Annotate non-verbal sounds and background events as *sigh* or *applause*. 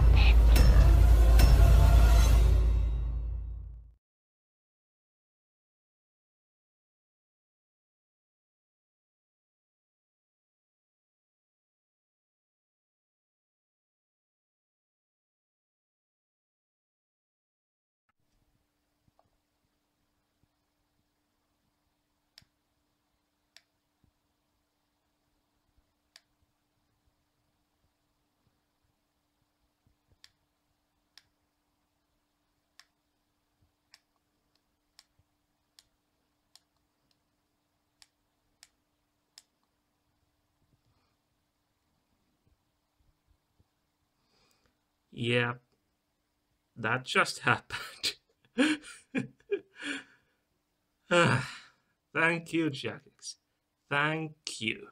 しね。Yep. That just happened. *sighs* *sighs* Thank you, Jagex. Thank you.